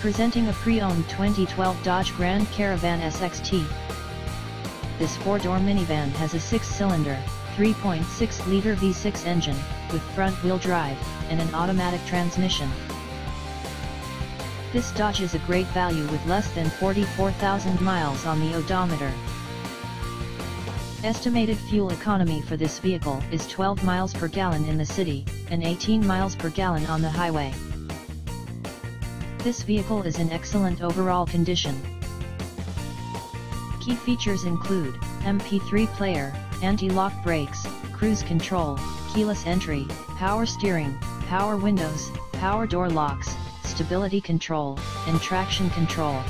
Presenting a pre-owned 2012 Dodge Grand Caravan SXT. This four-door minivan has a six-cylinder, 3.6-liter V6 engine, with front-wheel drive, and an automatic transmission. This Dodge is a great value with less than 44,000 miles on the odometer. Estimated fuel economy for this vehicle is 12 miles per gallon in the city, and 18 miles per gallon on the highway. This vehicle is in excellent overall condition. Key features include, MP3 player, anti-lock brakes, cruise control, keyless entry, power steering, power windows, power door locks, stability control, and traction control.